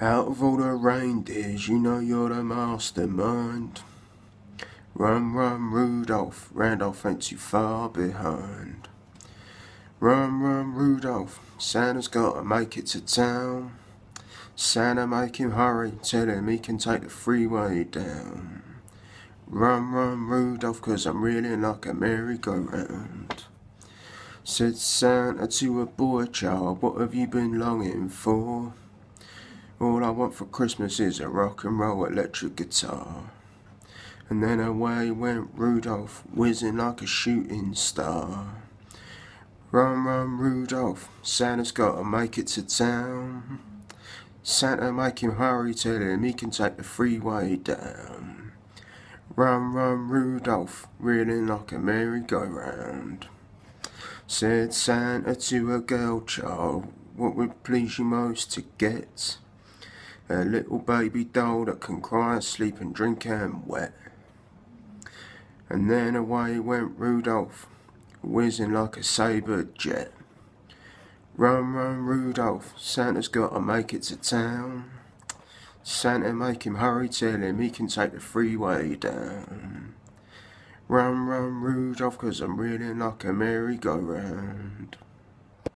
Out of all the reindeers, you know you're the mastermind. Run, run, Rudolph, Randolph ain't too far behind. Run, run, Rudolph, Santa's gotta make it to town. Santa make him hurry, tell him he can take the freeway down. Run, run, Rudolph, cause I'm really like a merry-go-round. Said Santa to a boy child, what have you been longing for? All I want for Christmas is a rock and roll electric guitar. And then away went Rudolph, whizzing like a shooting star. Run, run, Rudolph, Santa's gotta make it to town. Santa make him hurry, tell him he can take the freeway down. Run, run, Rudolph, reeling like a merry-go-round. Said Santa to a girl child, what would please you most to get? A little baby doll that can cry, and sleep and drink and wet. And then away went Rudolph, whizzing like a saber jet. Run, run, Rudolph, Santa's gotta make it to town. Santa make him hurry, tell him he can take the freeway down. Run, run, Rudolph, cause I'm reeling like a merry-go-round.